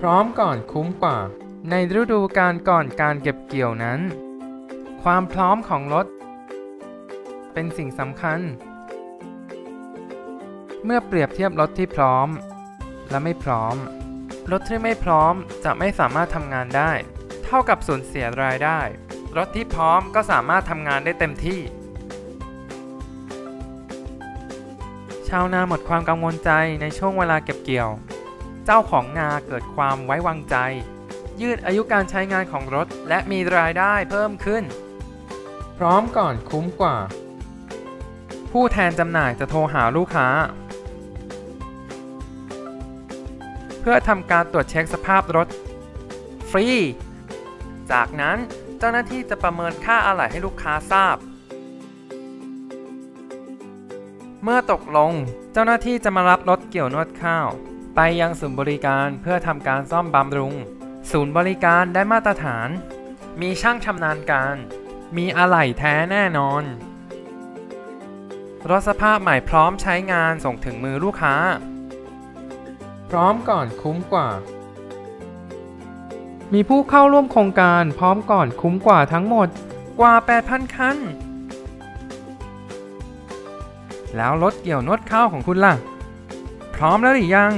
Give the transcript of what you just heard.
พร้อมก่อนคุ้มกว่า ในฤดูการก่อนการเก็บเกี่ยวนั้น ความพร้อมของรถ เป็นสิ่งสำคัญ เมื่อเปรียบเทียบรถที่พร้อม และไม่พร้อม รถที่ไม่พร้อมจะไม่สามารถทำงานได้ เท่ากับสูญเสียรายได้ รถที่พร้อมก็สามารถทำงานได้เต็มที่ ชาวนาหมดความกังวลใจในช่วงเวลาเก็บเกี่ยว เจ้าของนาเกิดความไว้วางใจ ยืดอายุการใช้งานของรถ และมีรายได้เพิ่มขึ้น พร้อมก่อนคุ้มกว่า ผู้แทนจำหน่ายจะโทรหาลูกค้า เพื่อทำการตรวจเช็คสภาพรถ ฟรี จากนั้นเจ้าหน้าที่จะประเมินค่าอะไหล่ให้ลูกค้าทราบเมื่อตกลง เจ้าหน้าที่จะมารับรถเกี่ยวนวดข้าว ไปยังศูนย์บริการเพื่อทำการซ่อมบำรุง ศูนย์บริการได้มาตรฐาน มีช่างชำนาญการ มีอะไหล่แท้แน่นอน รถสภาพใหม่พร้อมใช้งานส่งถึงมือลูกค้า พร้อมก่อนคุ้มกว่า มีผู้เข้าร่วมโครงการพร้อมก่อนคุ้มกว่าทั้งหมดกว่า 8,000 คัน แล้วรถเกี่ยวนวดข้าวของคุณล่ะ พร้อมแล้วหรือยัง